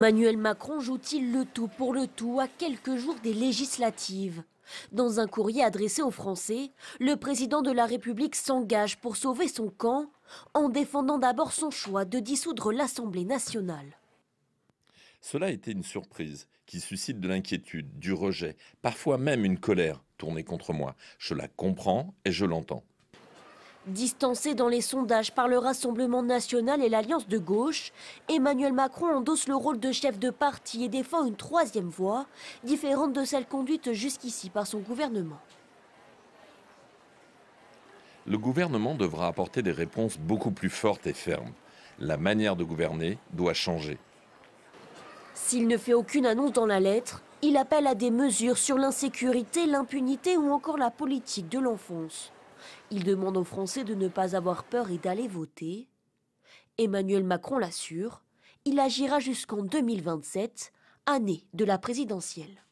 Emmanuel Macron joue-t-il le tout pour le tout à quelques jours des législatives? Dans un courrier adressé aux Français, le président de la République s'engage pour sauver son camp en défendant d'abord son choix de dissoudre l'Assemblée nationale. Cela a été une surprise qui suscite de l'inquiétude, du rejet, parfois même une colère tournée contre moi. Je la comprends et je l'entends. Distancé dans les sondages par le Rassemblement national et l'Alliance de gauche, Emmanuel Macron endosse le rôle de chef de parti et défend une troisième voie, différente de celle conduite jusqu'ici par son gouvernement. Le gouvernement devra apporter des réponses beaucoup plus fortes et fermes. La manière de gouverner doit changer. S'il ne fait aucune annonce dans la lettre, il appelle à des mesures sur l'insécurité, l'impunité ou encore la politique de l'enfance. Il demande aux Français de ne pas avoir peur et d'aller voter. Emmanuel Macron l'assure, il agira jusqu'en 2027, année de la présidentielle.